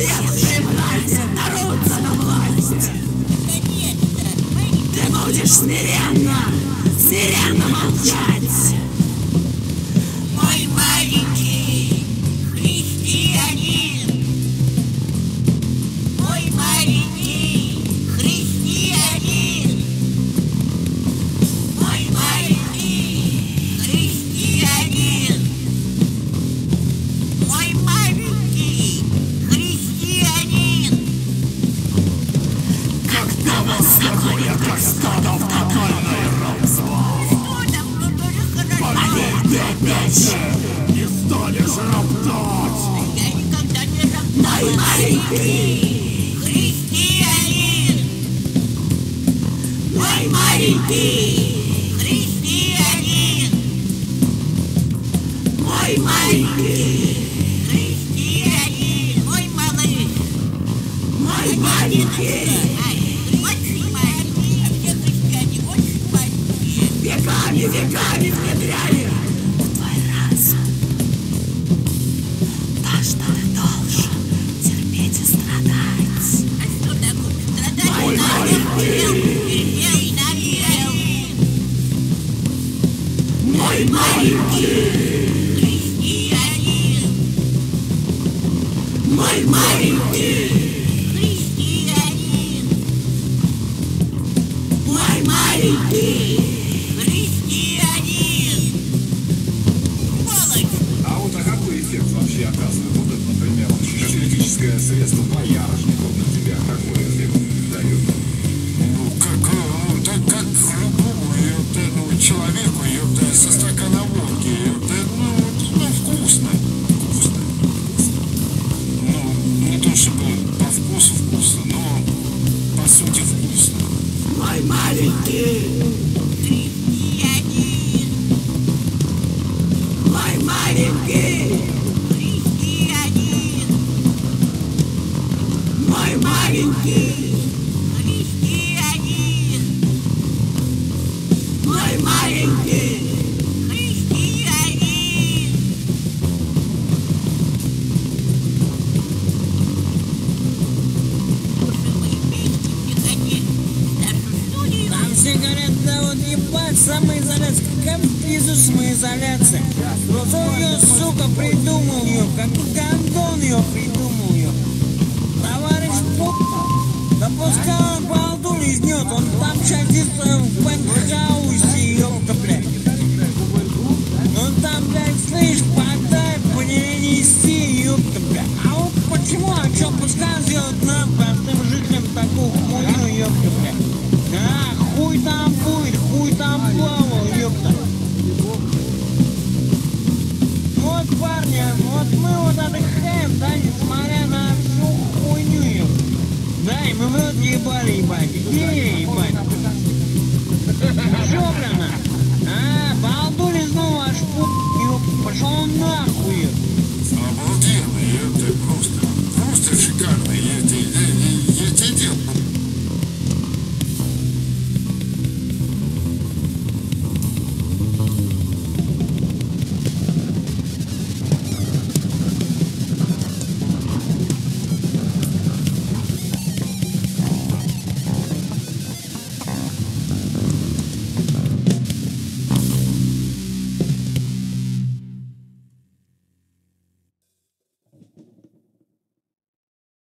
Легче дать нарвутся на власть. Ты будешь смиренно, смиренно молчать. Мой маленький христианин. Мой маленький христианин. Мой маленький христианин. Загонят, как стадо в тотальное рабство, поверь опять же, не станешь роптать. Я никогда не роптал. Мой маленький, Христианин. мой маленький, веками, веками внедряли в твой разум. То, что ты должен терпеть и страдать. А что такое страдать? Мой маленький, Терпел и наел. мой маленький, Мой маленький, Христианин. мой маленький, вот ебать, самоизоляция. Какая в пизду самоизоляция? Кто ее, сука, придумал ее? Какой гандон ее придумал ее? Товарищ Пу... Да пускай он балду лизнет, он там чатится в пентхаусе, ёпта, блядь. Он там, блядь, слышь, подай, понести, ёпта, блядь. А вот почему, а чё, пускай сделать нам, парни, вот мы вот отдыхаем, да, несмотря на всю хуйню. Да, и мы в рот ебали, ебать. Где